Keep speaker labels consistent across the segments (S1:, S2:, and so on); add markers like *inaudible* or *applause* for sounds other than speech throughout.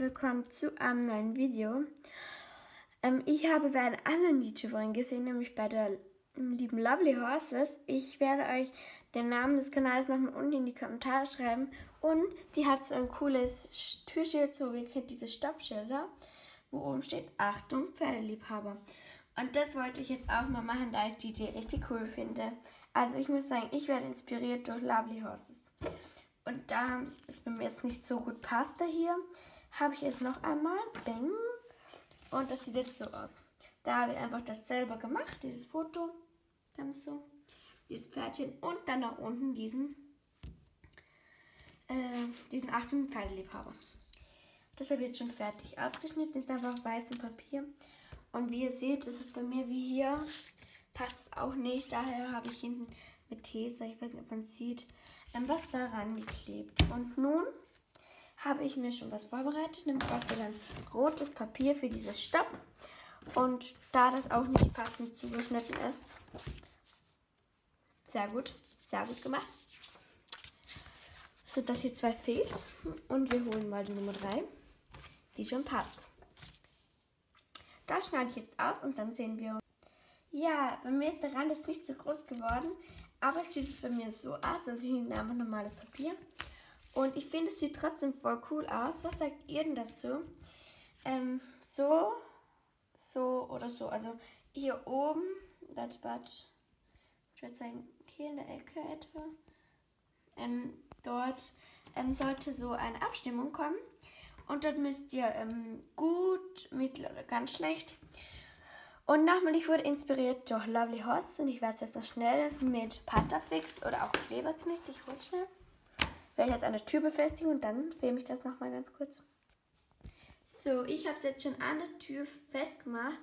S1: willkommen zu einem neuen Video. Ähm, ich habe bei einer anderen YouTuberin gesehen, nämlich bei der lieben Lovely Horses. Ich werde euch den Namen des Kanals nochmal unten in die Kommentare schreiben. Und die hat so ein cooles Türschild, so wie diese Stoppschilder, wo oben steht Achtung Pferdeliebhaber. Und das wollte ich jetzt auch mal machen, da ich die Idee richtig cool finde. Also ich muss sagen, ich werde inspiriert durch Lovely Horses. Und da es bei mir jetzt nicht so gut passte hier, habe ich es noch einmal. Bing. Und das sieht jetzt so aus. Da habe ich einfach das selber gemacht, dieses Foto. Ganz so. Dieses Pferdchen. Und dann nach unten diesen, äh, diesen Achtung Pferdeliebhaber. Das habe ich jetzt schon fertig ausgeschnitten. Ist einfach auf weißem Papier. Und wie ihr seht, ist es bei mir wie hier. Passt es auch nicht. Daher habe ich hinten mit Tesa, ich weiß nicht, ob man sieht, ähm, was daran geklebt. Und nun habe ich mir schon was vorbereitet. Nämlich wieder ein rotes Papier für dieses Stopp. Und da das auch nicht passend zugeschnitten ist, sehr gut, sehr gut gemacht, sind das hier zwei Fels. Und wir holen mal die Nummer 3, die schon passt. Das schneide ich jetzt aus und dann sehen wir. Ja, bei mir ist der Rand jetzt nicht so groß geworden, aber es sieht bei mir so aus, ich hinten einfach normales Papier. Und ich finde, es sieht trotzdem voll cool aus. Was sagt ihr denn dazu? Ähm, so, so oder so. Also hier oben, das war, ich würde sagen, hier in der Ecke etwa. Ähm, dort ähm, sollte so eine Abstimmung kommen. Und dort müsst ihr ähm, gut, mittel oder ganz schlecht und nochmal, ich wurde inspiriert durch Lovely Horses und ich werde es jetzt noch schnell mit Patafix oder auch Kleberknick. Ich hole es schnell. Werde jetzt an der Tür befestigen und dann filme ich das nochmal ganz kurz. So, ich habe es jetzt schon an der Tür festgemacht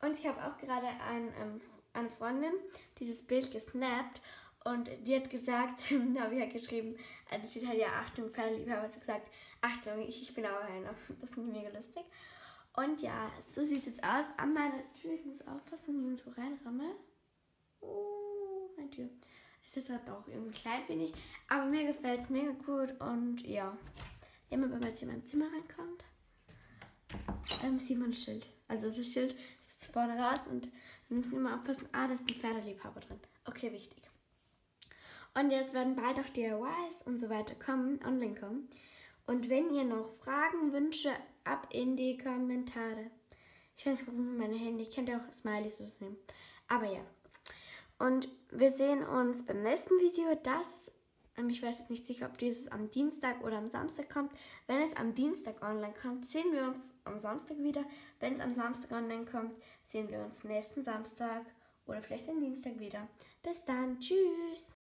S1: und ich habe auch gerade ein, ähm, eine Freundin dieses Bild gesnappt und die hat gesagt, *laughs* da habe ich halt geschrieben, da steht halt ja Achtung, Pferdeliebe, aber sie hat gesagt, Achtung, ich, ich bin auch einer. *laughs* Das finde ich mega lustig. Und ja, so sieht es aus. An meiner Tür, ich muss aufpassen, wenn ich so reinramme. Oh, meine Tür. Es ist halt auch irgendwie klein, ich. Aber mir gefällt es mega gut. Und ja, immer wenn man jetzt in mein Zimmer reinkommt, ähm, sieht man ein Schild. Also das Schild ist jetzt vorne raus und dann muss immer aufpassen, ah, da ist ein Pferdeliebhaber drin. Okay, wichtig. Und jetzt werden bald auch DIYs und so weiter kommen, online kommen. Und wenn ihr noch Fragen, Wünsche, ab in die Kommentare. Ich weiß nicht, warum meine Hände, ich könnte auch Smileys nehmen. Aber ja. Und wir sehen uns beim nächsten Video. Das, ähm, ich weiß jetzt nicht sicher, ob dieses am Dienstag oder am Samstag kommt. Wenn es am Dienstag online kommt, sehen wir uns am Samstag wieder. Wenn es am Samstag online kommt, sehen wir uns nächsten Samstag oder vielleicht am Dienstag wieder. Bis dann. Tschüss.